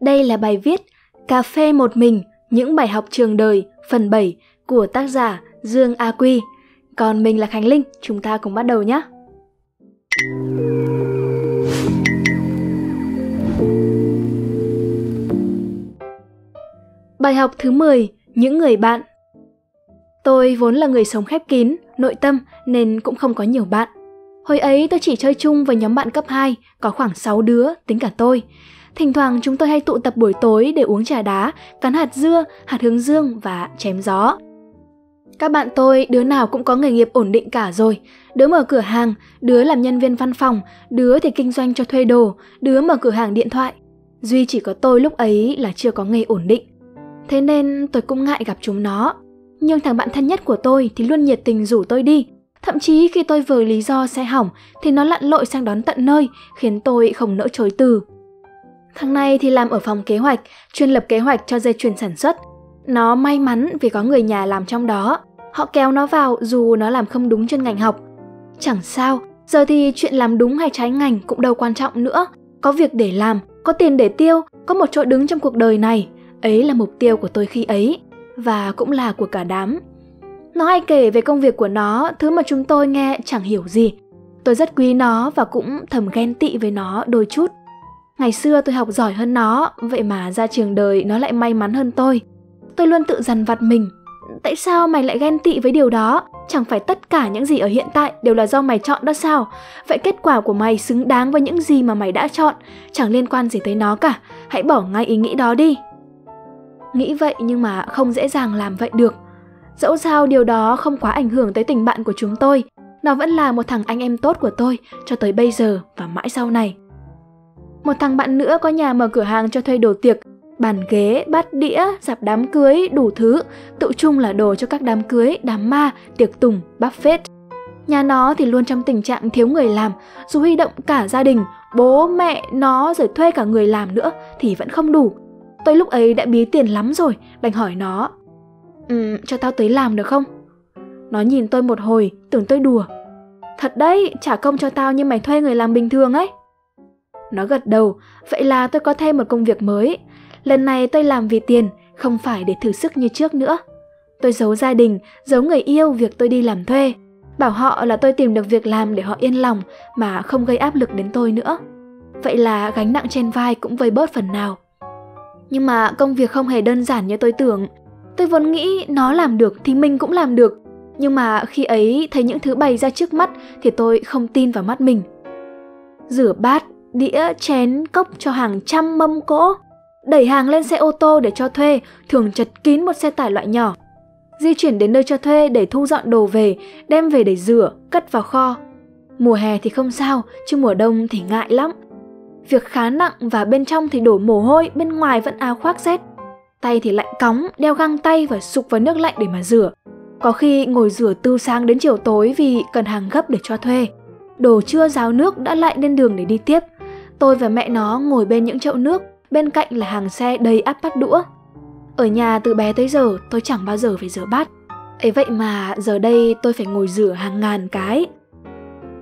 Đây là bài viết Cà phê một mình, những bài học trường đời, phần 7 của tác giả Dương A Quy. Còn mình là Khánh Linh, chúng ta cùng bắt đầu nhé. Bài học thứ 10, những người bạn. Tôi vốn là người sống khép kín, nội tâm nên cũng không có nhiều bạn. Hồi ấy tôi chỉ chơi chung với nhóm bạn cấp 2, có khoảng 6 đứa, tính cả tôi. Thỉnh thoảng chúng tôi hay tụ tập buổi tối để uống trà đá, cắn hạt dưa, hạt hướng dương và chém gió. Các bạn tôi đứa nào cũng có nghề nghiệp ổn định cả rồi. Đứa mở cửa hàng, đứa làm nhân viên văn phòng, đứa thì kinh doanh cho thuê đồ, đứa mở cửa hàng điện thoại. Duy chỉ có tôi lúc ấy là chưa có nghề ổn định. Thế nên tôi cũng ngại gặp chúng nó. Nhưng thằng bạn thân nhất của tôi thì luôn nhiệt tình rủ tôi đi. Thậm chí khi tôi vừa lý do xe hỏng thì nó lặn lội sang đón tận nơi, khiến tôi không nỡ chối từ. Thằng này thì làm ở phòng kế hoạch, chuyên lập kế hoạch cho dây chuyền sản xuất. Nó may mắn vì có người nhà làm trong đó. Họ kéo nó vào dù nó làm không đúng chuyên ngành học. Chẳng sao, giờ thì chuyện làm đúng hay trái ngành cũng đâu quan trọng nữa. Có việc để làm, có tiền để tiêu, có một chỗ đứng trong cuộc đời này. Ấy là mục tiêu của tôi khi ấy, và cũng là của cả đám. Nó hay kể về công việc của nó, thứ mà chúng tôi nghe chẳng hiểu gì. Tôi rất quý nó và cũng thầm ghen tị với nó đôi chút. Ngày xưa tôi học giỏi hơn nó, vậy mà ra trường đời nó lại may mắn hơn tôi. Tôi luôn tự dằn vặt mình. Tại sao mày lại ghen tị với điều đó? Chẳng phải tất cả những gì ở hiện tại đều là do mày chọn đó sao? Vậy kết quả của mày xứng đáng với những gì mà mày đã chọn, chẳng liên quan gì tới nó cả. Hãy bỏ ngay ý nghĩ đó đi. Nghĩ vậy nhưng mà không dễ dàng làm vậy được. Dẫu sao điều đó không quá ảnh hưởng tới tình bạn của chúng tôi. Nó vẫn là một thằng anh em tốt của tôi cho tới bây giờ và mãi sau này. Một thằng bạn nữa có nhà mở cửa hàng cho thuê đồ tiệc, bàn ghế, bát đĩa, dạp đám cưới, đủ thứ, tự chung là đồ cho các đám cưới, đám ma, tiệc tùng, buffet. Nhà nó thì luôn trong tình trạng thiếu người làm, dù huy động cả gia đình, bố, mẹ, nó rồi thuê cả người làm nữa thì vẫn không đủ. Tôi lúc ấy đã bí tiền lắm rồi, đành hỏi nó um, cho tao tới làm được không? Nó nhìn tôi một hồi, tưởng tôi đùa. Thật đấy, trả công cho tao như mày thuê người làm bình thường ấy. Nó gật đầu, vậy là tôi có thêm một công việc mới. Lần này tôi làm vì tiền, không phải để thử sức như trước nữa. Tôi giấu gia đình, giấu người yêu việc tôi đi làm thuê. Bảo họ là tôi tìm được việc làm để họ yên lòng mà không gây áp lực đến tôi nữa. Vậy là gánh nặng trên vai cũng vơi bớt phần nào. Nhưng mà công việc không hề đơn giản như tôi tưởng. Tôi vốn nghĩ nó làm được thì mình cũng làm được. Nhưng mà khi ấy thấy những thứ bày ra trước mắt thì tôi không tin vào mắt mình. Rửa bát, đĩa, chén, cốc cho hàng trăm mâm cỗ. Đẩy hàng lên xe ô tô để cho thuê, thường chật kín một xe tải loại nhỏ. Di chuyển đến nơi cho thuê để thu dọn đồ về, đem về để rửa, cất vào kho. Mùa hè thì không sao, chứ mùa đông thì ngại lắm. Việc khá nặng và bên trong thì đổ mồ hôi, bên ngoài vẫn áo khoác rét. Tay thì lạnh cóng, đeo găng tay và sục vào nước lạnh để mà rửa. Có khi ngồi rửa từ sáng đến chiều tối vì cần hàng gấp để cho thuê. Đồ chưa ráo nước đã lại lên đường để đi tiếp. Tôi và mẹ nó ngồi bên những chậu nước, bên cạnh là hàng xe đầy áp bát đũa. Ở nhà từ bé tới giờ tôi chẳng bao giờ phải rửa bát. ấy vậy mà giờ đây tôi phải ngồi rửa hàng ngàn cái.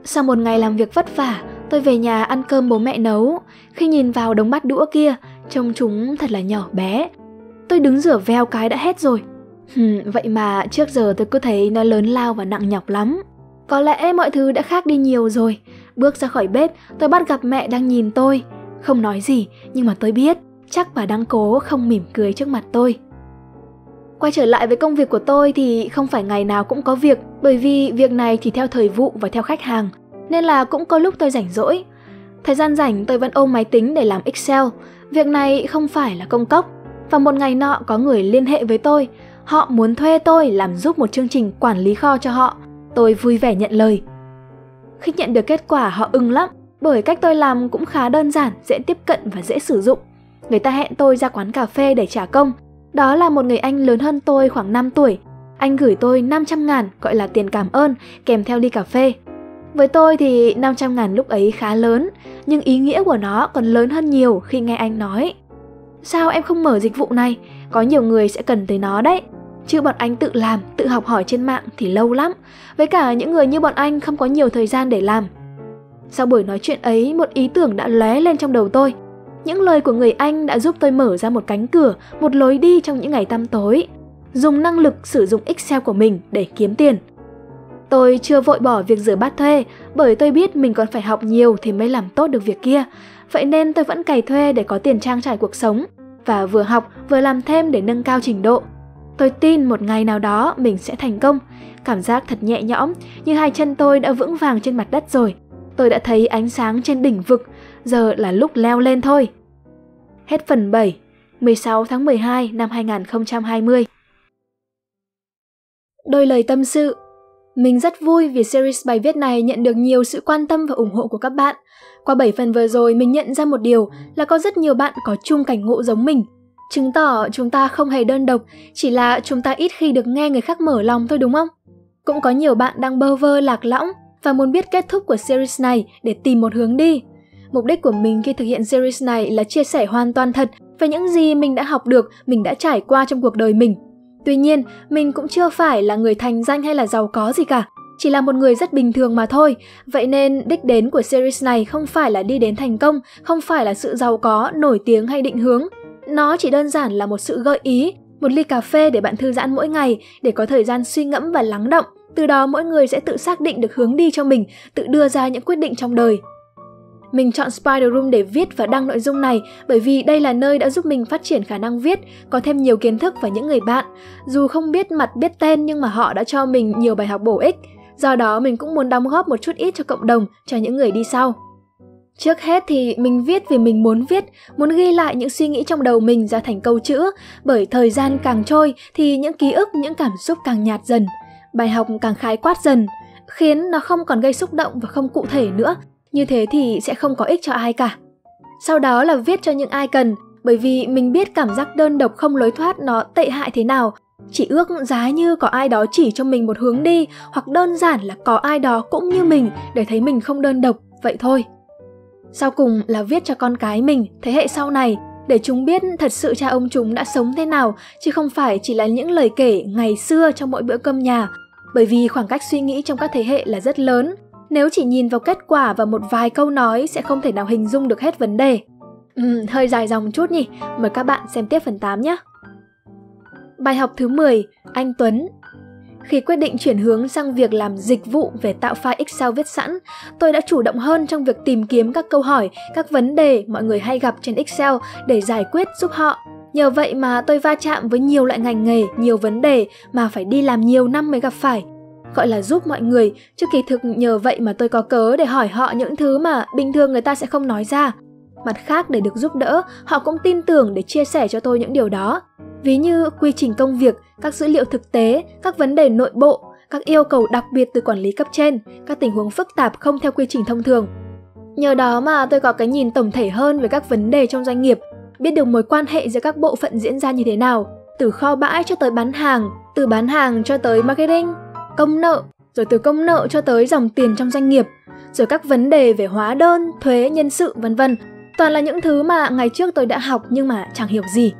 Sau một ngày làm việc vất vả, tôi về nhà ăn cơm bố mẹ nấu. Khi nhìn vào đống bát đũa kia, trông chúng thật là nhỏ bé. Tôi đứng rửa veo cái đã hết rồi. Hừm, vậy mà trước giờ tôi cứ thấy nó lớn lao và nặng nhọc lắm. Có lẽ mọi thứ đã khác đi nhiều rồi. Bước ra khỏi bếp, tôi bắt gặp mẹ đang nhìn tôi. Không nói gì, nhưng mà tôi biết, chắc bà đang cố không mỉm cười trước mặt tôi. Quay trở lại với công việc của tôi thì không phải ngày nào cũng có việc, bởi vì việc này thì theo thời vụ và theo khách hàng, nên là cũng có lúc tôi rảnh rỗi. Thời gian rảnh tôi vẫn ôm máy tính để làm Excel, việc này không phải là công cốc. Và một ngày nọ có người liên hệ với tôi, họ muốn thuê tôi làm giúp một chương trình quản lý kho cho họ. Tôi vui vẻ nhận lời. Khi nhận được kết quả họ ưng lắm, bởi cách tôi làm cũng khá đơn giản, dễ tiếp cận và dễ sử dụng. Người ta hẹn tôi ra quán cà phê để trả công. Đó là một người anh lớn hơn tôi khoảng 5 tuổi. Anh gửi tôi 500 ngàn gọi là tiền cảm ơn kèm theo ly cà phê. Với tôi thì 500 ngàn lúc ấy khá lớn, nhưng ý nghĩa của nó còn lớn hơn nhiều khi nghe anh nói. Sao em không mở dịch vụ này? Có nhiều người sẽ cần tới nó đấy. Chứ bọn anh tự làm, tự học hỏi trên mạng thì lâu lắm. Với cả những người như bọn anh không có nhiều thời gian để làm. Sau buổi nói chuyện ấy, một ý tưởng đã lóe lên trong đầu tôi. những lời của người anh đã giúp tôi mở ra một cánh cửa, một lối đi trong những ngày tăm tối. Dùng năng lực sử dụng Excel của mình để kiếm tiền. Tôi chưa vội bỏ việc rửa bát thuê bởi tôi biết mình còn phải học nhiều thì mới làm tốt được việc kia. Vậy nên tôi vẫn cày thuê để có tiền trang trải cuộc sống và vừa học vừa làm thêm để nâng cao trình độ. Tôi tin một ngày nào đó mình sẽ thành công. Cảm giác thật nhẹ nhõm, như hai chân tôi đã vững vàng trên mặt đất rồi. Tôi đã thấy ánh sáng trên đỉnh vực, giờ là lúc leo lên thôi. Hết phần 7, 16 tháng 12 năm 2020. Đôi lời tâm sự mình rất vui vì series bài viết này nhận được nhiều sự quan tâm và ủng hộ của các bạn. Qua 7 phần vừa rồi, mình nhận ra một điều là có rất nhiều bạn có chung cảnh ngộ giống mình. Chứng tỏ chúng ta không hề đơn độc, chỉ là chúng ta ít khi được nghe người khác mở lòng thôi đúng không? Cũng có nhiều bạn đang bơ vơ lạc lõng và muốn biết kết thúc của series này để tìm một hướng đi. Mục đích của mình khi thực hiện series này là chia sẻ hoàn toàn thật về những gì mình đã học được, mình đã trải qua trong cuộc đời mình. Tuy nhiên, mình cũng chưa phải là người thành danh hay là giàu có gì cả, chỉ là một người rất bình thường mà thôi. Vậy nên đích đến của series này không phải là đi đến thành công, không phải là sự giàu có, nổi tiếng hay định hướng. Nó chỉ đơn giản là một sự gợi ý, một ly cà phê để bạn thư giãn mỗi ngày để có thời gian suy ngẫm và lắng động. Từ đó mỗi người sẽ tự xác định được hướng đi cho mình, tự đưa ra những quyết định trong đời. Mình chọn Spider Room để viết và đăng nội dung này bởi vì đây là nơi đã giúp mình phát triển khả năng viết, có thêm nhiều kiến thức và những người bạn. Dù không biết mặt biết tên nhưng mà họ đã cho mình nhiều bài học bổ ích. Do đó mình cũng muốn đóng góp một chút ít cho cộng đồng, cho những người đi sau. Trước hết thì mình viết vì mình muốn viết, muốn ghi lại những suy nghĩ trong đầu mình ra thành câu chữ, bởi thời gian càng trôi thì những ký ức, những cảm xúc càng nhạt dần, bài học càng khái quát dần, khiến nó không còn gây xúc động và không cụ thể nữa, như thế thì sẽ không có ích cho ai cả. Sau đó là viết cho những ai cần, bởi vì mình biết cảm giác đơn độc không lối thoát nó tệ hại thế nào. Chỉ ước giá như có ai đó chỉ cho mình một hướng đi, hoặc đơn giản là có ai đó cũng như mình để thấy mình không đơn độc, vậy thôi. Sau cùng là viết cho con cái mình, thế hệ sau này, để chúng biết thật sự cha ông chúng đã sống thế nào, chứ không phải chỉ là những lời kể ngày xưa trong mỗi bữa cơm nhà. Bởi vì khoảng cách suy nghĩ trong các thế hệ là rất lớn, nếu chỉ nhìn vào kết quả và một vài câu nói sẽ không thể nào hình dung được hết vấn đề. Ừ, hơi dài dòng chút nhỉ, mời các bạn xem tiếp phần 8 nhé. Bài học thứ 10, anh Tuấn. Khi quyết định chuyển hướng sang việc làm dịch vụ về tạo file Excel viết sẵn, tôi đã chủ động hơn trong việc tìm kiếm các câu hỏi, các vấn đề mọi người hay gặp trên Excel để giải quyết giúp họ. Nhờ vậy mà tôi va chạm với nhiều loại ngành nghề, nhiều vấn đề mà phải đi làm nhiều năm mới gặp phải gọi là giúp mọi người, chứ kỳ thực nhờ vậy mà tôi có cớ để hỏi họ những thứ mà bình thường người ta sẽ không nói ra. Mặt khác để được giúp đỡ, họ cũng tin tưởng để chia sẻ cho tôi những điều đó. Ví như quy trình công việc, các dữ liệu thực tế, các vấn đề nội bộ, các yêu cầu đặc biệt từ quản lý cấp trên, các tình huống phức tạp không theo quy trình thông thường. Nhờ đó mà tôi có cái nhìn tổng thể hơn về các vấn đề trong doanh nghiệp, biết được mối quan hệ giữa các bộ phận diễn ra như thế nào, từ kho bãi cho tới bán hàng, từ bán hàng cho tới marketing, công nợ, rồi từ công nợ cho tới dòng tiền trong doanh nghiệp, rồi các vấn đề về hóa đơn, thuế, nhân sự vân vân. Toàn là những thứ mà ngày trước tôi đã học nhưng mà chẳng hiểu gì.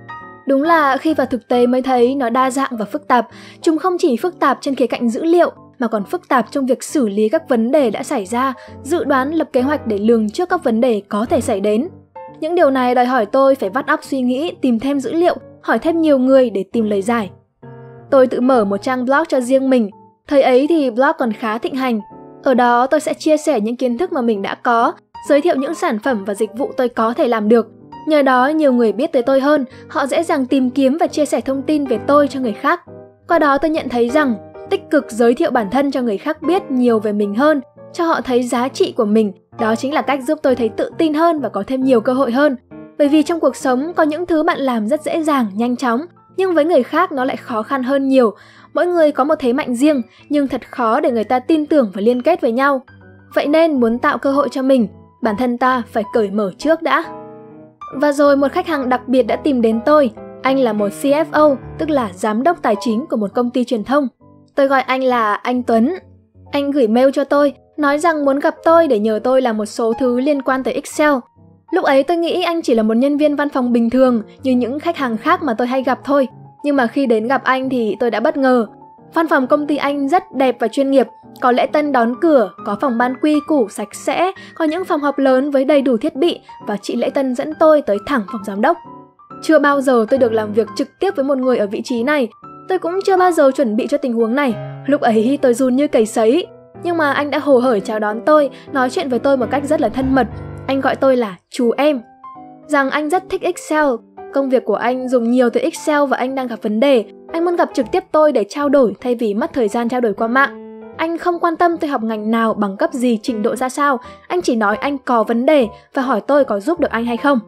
Đúng là khi vào thực tế mới thấy nó đa dạng và phức tạp, chúng không chỉ phức tạp trên khía cạnh dữ liệu mà còn phức tạp trong việc xử lý các vấn đề đã xảy ra, dự đoán lập kế hoạch để lường trước các vấn đề có thể xảy đến. Những điều này đòi hỏi tôi phải vắt óc suy nghĩ, tìm thêm dữ liệu, hỏi thêm nhiều người để tìm lời giải. Tôi tự mở một trang blog cho riêng mình Thời ấy thì blog còn khá thịnh hành. Ở đó tôi sẽ chia sẻ những kiến thức mà mình đã có, giới thiệu những sản phẩm và dịch vụ tôi có thể làm được. Nhờ đó nhiều người biết tới tôi hơn, họ dễ dàng tìm kiếm và chia sẻ thông tin về tôi cho người khác. Qua đó tôi nhận thấy rằng tích cực giới thiệu bản thân cho người khác biết nhiều về mình hơn, cho họ thấy giá trị của mình, đó chính là cách giúp tôi thấy tự tin hơn và có thêm nhiều cơ hội hơn. Bởi vì trong cuộc sống có những thứ bạn làm rất dễ dàng, nhanh chóng, nhưng với người khác nó lại khó khăn hơn nhiều. Mỗi người có một thế mạnh riêng, nhưng thật khó để người ta tin tưởng và liên kết với nhau. Vậy nên muốn tạo cơ hội cho mình, bản thân ta phải cởi mở trước đã. Và rồi một khách hàng đặc biệt đã tìm đến tôi. Anh là một CFO, tức là giám đốc tài chính của một công ty truyền thông. Tôi gọi anh là anh Tuấn. Anh gửi mail cho tôi, nói rằng muốn gặp tôi để nhờ tôi làm một số thứ liên quan tới Excel. Lúc ấy tôi nghĩ anh chỉ là một nhân viên văn phòng bình thường như những khách hàng khác mà tôi hay gặp thôi. Nhưng mà khi đến gặp anh thì tôi đã bất ngờ. Văn phòng công ty anh rất đẹp và chuyên nghiệp, có lễ tân đón cửa, có phòng ban quy củ sạch sẽ, có những phòng họp lớn với đầy đủ thiết bị và chị lễ tân dẫn tôi tới thẳng phòng giám đốc. Chưa bao giờ tôi được làm việc trực tiếp với một người ở vị trí này, tôi cũng chưa bao giờ chuẩn bị cho tình huống này. Lúc ấy tôi run như cầy sấy, nhưng mà anh đã hồ hởi chào đón tôi, nói chuyện với tôi một cách rất là thân mật. Anh gọi tôi là chú em. Rằng anh rất thích Excel, công việc của anh dùng nhiều từ Excel và anh đang gặp vấn đề. Anh muốn gặp trực tiếp tôi để trao đổi thay vì mất thời gian trao đổi qua mạng. Anh không quan tâm tôi học ngành nào, bằng cấp gì, trình độ ra sao. Anh chỉ nói anh có vấn đề và hỏi tôi có giúp được anh hay không.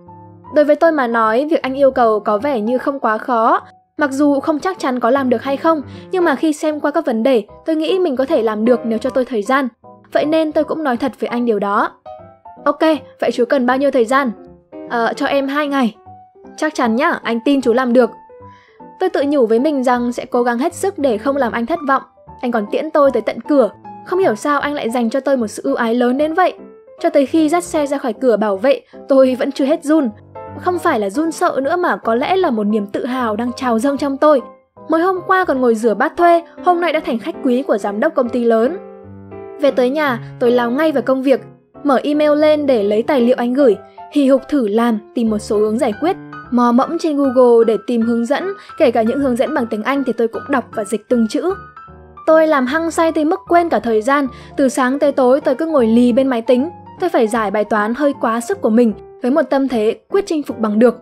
Đối với tôi mà nói, việc anh yêu cầu có vẻ như không quá khó. Mặc dù không chắc chắn có làm được hay không, nhưng mà khi xem qua các vấn đề, tôi nghĩ mình có thể làm được nếu cho tôi thời gian. Vậy nên tôi cũng nói thật với anh điều đó. Ok, vậy chú cần bao nhiêu thời gian? Ờ, cho em 2 ngày. Chắc chắn nhá, anh tin chú làm được. Tôi tự nhủ với mình rằng sẽ cố gắng hết sức để không làm anh thất vọng. Anh còn tiễn tôi tới tận cửa. Không hiểu sao anh lại dành cho tôi một sự ưu ái lớn đến vậy. Cho tới khi dắt xe ra khỏi cửa bảo vệ, tôi vẫn chưa hết run. Không phải là run sợ nữa mà có lẽ là một niềm tự hào đang trào dâng trong tôi. Mới hôm qua còn ngồi rửa bát thuê, hôm nay đã thành khách quý của giám đốc công ty lớn. Về tới nhà, tôi lao ngay vào công việc, mở email lên để lấy tài liệu anh gửi, hì hục thử làm, tìm một số hướng giải quyết, mò mẫm trên Google để tìm hướng dẫn, kể cả những hướng dẫn bằng tiếng Anh thì tôi cũng đọc và dịch từng chữ. Tôi làm hăng say tới mức quên cả thời gian, từ sáng tới tối tôi cứ ngồi lì bên máy tính, tôi phải giải bài toán hơi quá sức của mình với một tâm thế quyết chinh phục bằng được.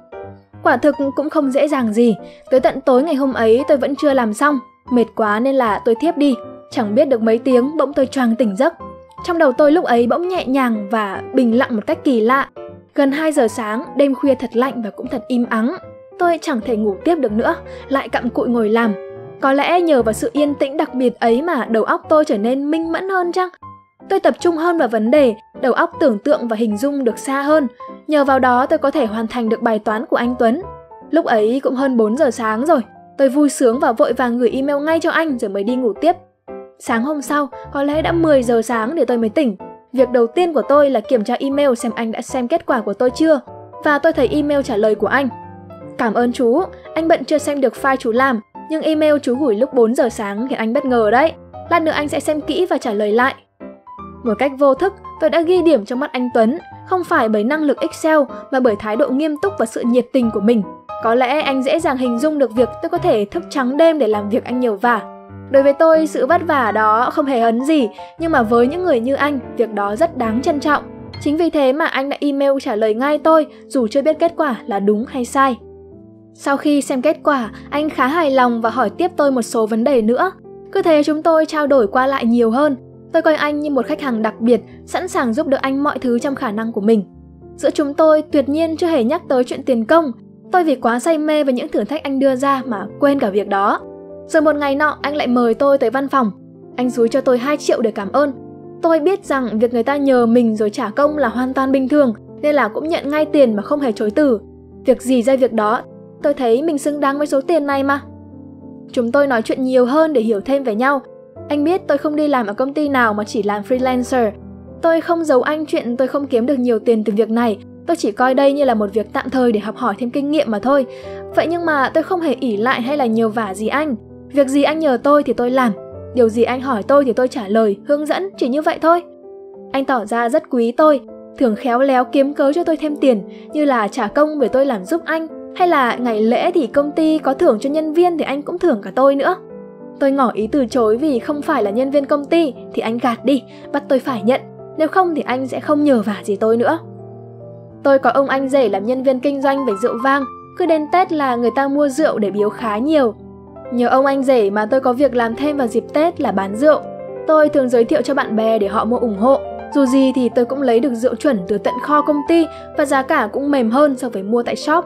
Quả thực cũng không dễ dàng gì, tới tận tối ngày hôm ấy tôi vẫn chưa làm xong, mệt quá nên là tôi thiếp đi, chẳng biết được mấy tiếng bỗng tôi choàng tỉnh giấc. Trong đầu tôi lúc ấy bỗng nhẹ nhàng và bình lặng một cách kỳ lạ. Gần 2 giờ sáng, đêm khuya thật lạnh và cũng thật im ắng. Tôi chẳng thể ngủ tiếp được nữa, lại cặm cụi ngồi làm. Có lẽ nhờ vào sự yên tĩnh đặc biệt ấy mà đầu óc tôi trở nên minh mẫn hơn chăng? Tôi tập trung hơn vào vấn đề, đầu óc tưởng tượng và hình dung được xa hơn. Nhờ vào đó tôi có thể hoàn thành được bài toán của anh Tuấn. Lúc ấy cũng hơn 4 giờ sáng rồi. Tôi vui sướng và vội vàng gửi email ngay cho anh rồi mới đi ngủ tiếp. Sáng hôm sau, có lẽ đã 10 giờ sáng để tôi mới tỉnh. Việc đầu tiên của tôi là kiểm tra email xem anh đã xem kết quả của tôi chưa. Và tôi thấy email trả lời của anh. Cảm ơn chú, anh bận chưa xem được file chú làm, nhưng email chú gửi lúc 4 giờ sáng khiến anh bất ngờ đấy. Lát nữa anh sẽ xem kỹ và trả lời lại. Một cách vô thức, tôi đã ghi điểm trong mắt anh Tuấn, không phải bởi năng lực Excel mà bởi thái độ nghiêm túc và sự nhiệt tình của mình. Có lẽ anh dễ dàng hình dung được việc tôi có thể thức trắng đêm để làm việc anh nhiều vả. Đối với tôi, sự vất vả đó không hề hấn gì, nhưng mà với những người như anh, việc đó rất đáng trân trọng. Chính vì thế mà anh đã email trả lời ngay tôi, dù chưa biết kết quả là đúng hay sai. Sau khi xem kết quả, anh khá hài lòng và hỏi tiếp tôi một số vấn đề nữa. Cứ thế chúng tôi trao đổi qua lại nhiều hơn, Tôi coi anh như một khách hàng đặc biệt, sẵn sàng giúp đỡ anh mọi thứ trong khả năng của mình. Giữa chúng tôi tuyệt nhiên chưa hề nhắc tới chuyện tiền công. Tôi vì quá say mê với những thử thách anh đưa ra mà quên cả việc đó. Rồi một ngày nọ anh lại mời tôi tới văn phòng. Anh dúi cho tôi 2 triệu để cảm ơn. Tôi biết rằng việc người ta nhờ mình rồi trả công là hoàn toàn bình thường, nên là cũng nhận ngay tiền mà không hề chối từ. Việc gì ra việc đó, tôi thấy mình xứng đáng với số tiền này mà. Chúng tôi nói chuyện nhiều hơn để hiểu thêm về nhau anh biết tôi không đi làm ở công ty nào mà chỉ làm freelancer. Tôi không giấu anh chuyện tôi không kiếm được nhiều tiền từ việc này, tôi chỉ coi đây như là một việc tạm thời để học hỏi thêm kinh nghiệm mà thôi. Vậy nhưng mà tôi không hề ỉ lại hay là nhiều vả gì anh. Việc gì anh nhờ tôi thì tôi làm, điều gì anh hỏi tôi thì tôi trả lời, hướng dẫn, chỉ như vậy thôi. Anh tỏ ra rất quý tôi, thường khéo léo kiếm cớ cho tôi thêm tiền, như là trả công để tôi làm giúp anh, hay là ngày lễ thì công ty có thưởng cho nhân viên thì anh cũng thưởng cả tôi nữa. Tôi ngỏ ý từ chối vì không phải là nhân viên công ty thì anh gạt đi, bắt tôi phải nhận, nếu không thì anh sẽ không nhờ vả gì tôi nữa. Tôi có ông anh rể làm nhân viên kinh doanh về rượu vang, cứ đến Tết là người ta mua rượu để biếu khá nhiều. Nhờ ông anh rể mà tôi có việc làm thêm vào dịp Tết là bán rượu. Tôi thường giới thiệu cho bạn bè để họ mua ủng hộ. Dù gì thì tôi cũng lấy được rượu chuẩn từ tận kho công ty và giá cả cũng mềm hơn so với mua tại shop.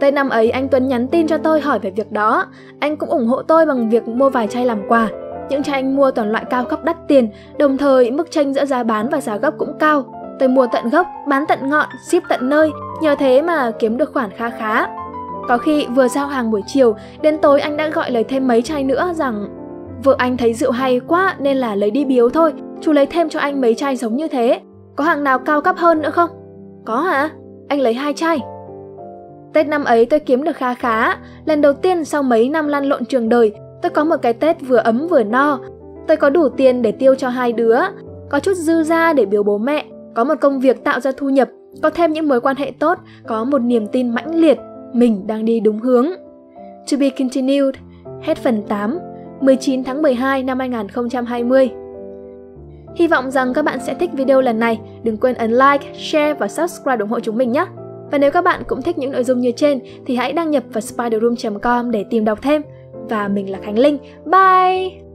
tây năm ấy anh Tuấn nhắn tin cho tôi hỏi về việc đó. Anh cũng ủng hộ tôi bằng việc mua vài chai làm quà. Những chai anh mua toàn loại cao cấp đắt tiền, đồng thời mức tranh giữa giá bán và giá gốc cũng cao. Tôi mua tận gốc, bán tận ngọn, ship tận nơi, nhờ thế mà kiếm được khoản khá khá. Có khi vừa giao hàng buổi chiều, đến tối anh đã gọi lấy thêm mấy chai nữa rằng Vợ anh thấy rượu hay quá nên là lấy đi biếu thôi, chú lấy thêm cho anh mấy chai giống như thế. Có hàng nào cao cấp hơn nữa không? Có hả? Anh lấy hai chai. Tết năm ấy tôi kiếm được khá khá, lần đầu tiên sau mấy năm lăn lộn trường đời, Tôi có một cái Tết vừa ấm vừa no. Tôi có đủ tiền để tiêu cho hai đứa, có chút dư ra để biếu bố mẹ, có một công việc tạo ra thu nhập, có thêm những mối quan hệ tốt, có một niềm tin mãnh liệt, mình đang đi đúng hướng. To be continued, hết phần 8, 19 tháng 12 năm 2020. Hy vọng rằng các bạn sẽ thích video lần này. Đừng quên ấn like, share và subscribe ủng hộ chúng mình nhé. Và nếu các bạn cũng thích những nội dung như trên thì hãy đăng nhập vào spiderroom.com để tìm đọc thêm. Và mình là Khánh Linh. Bye!